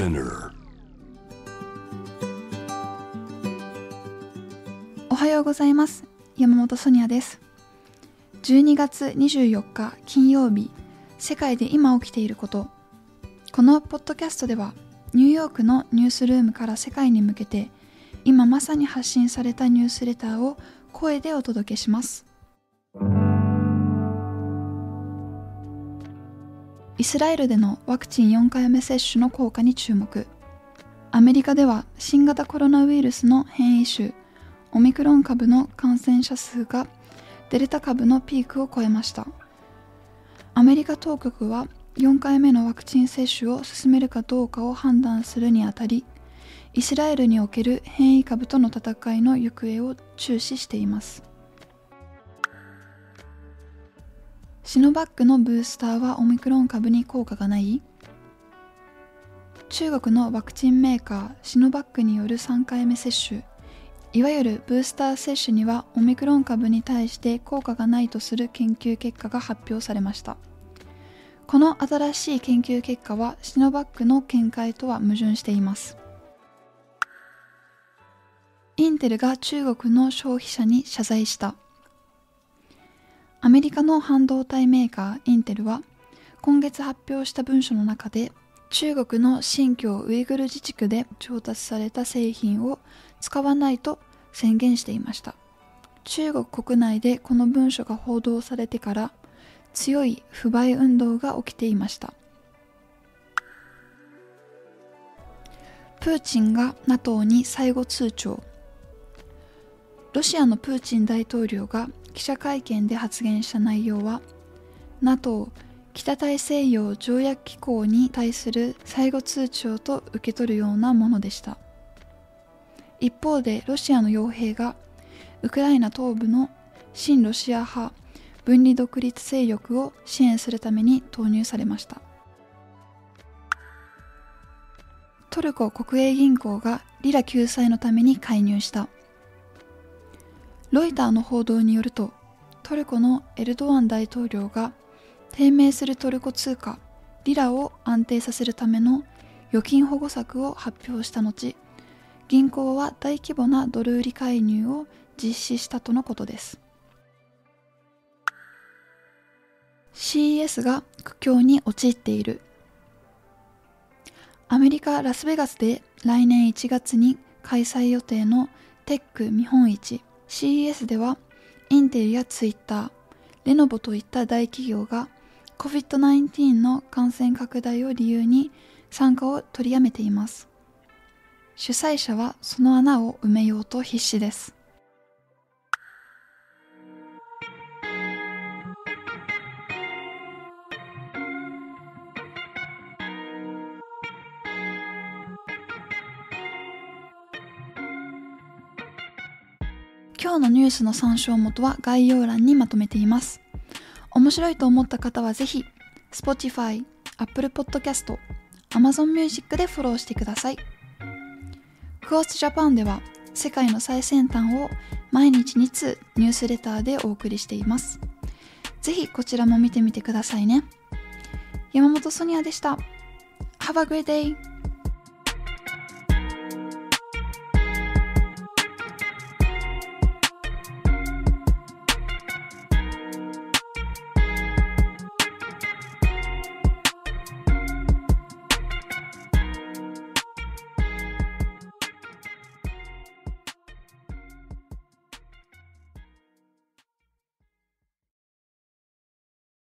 Spinner おはようございます。山本ソニアです。12月24日金曜日世界で今起きていること。このポッドキャストではニューヨークのニュースルームから世界に向けて今まさに発信されたニュースレターを声でお届けします。イスラエルでのワクチン4回目接種の効果に注目。アメリカでは新型コロナウイルスの変異種オミクロン株の感染者数がデルタ株のピークを超えました。アメリカ当局は4回目のワクチン接種を進めるかどうかを判断するにあたりイスラエルにおける変異株との戦いの行方を注視しています。シノバックのブースターはオミクロン株に効果がない？中国のワクチンメーカーシノバックによる3回目接種。いわゆるブースター接種にはオミクロン株に対して効果がないとする研究結果が発表されました。この新しい研究結果はシノバックの見解とは矛盾しています。インテルが中国の消費者に謝罪した。メリカの半導体メーカーインテルは今月発表した文書の中で中国の新疆ウイグル自治区で調達された製品を使わないと宣言していました。中国国内でこの文書が報道されてから強い不買運動が起きていました。プーチンが NATO に最後通帳ロシアのプーチン大統領が記者会見で発言した内容は NATO 北大西洋条約機構に対する最後通帳と受け取るようなものでした。一方でロシアの傭兵がウクライナ東部の親ロシア派分離独立勢力を支援するために投入されました。トルコ国営銀行がリラ救済のために介入した。ロイターの報道によるとトルコのエルドアン大統領が低迷するトルコ通貨リラを安定させるための預金保護策を発表した後銀行は大規模なドル売り介入を実施したとのことです。CES が苦境に陥っている。アメリカ・ラスベガスで来年1月に開催予定のテック見本市。CES ではインテルやツイッター、レノボといった大企業が COVID-19 の感染拡大を理由に参加を取りやめています。主催者はその穴を埋めようと必死です。今日のニュースの参照元は概要欄にまとめています。面白いと思った方はぜひ Spotify、Apple Podcast、Amazon Music でフォローしてください。クオスジャパンでは世界の最先端を毎日2通ニュースレターでお送りしています。ぜひこちらも見てみてくださいね。山本ソニアでした。Have a great day!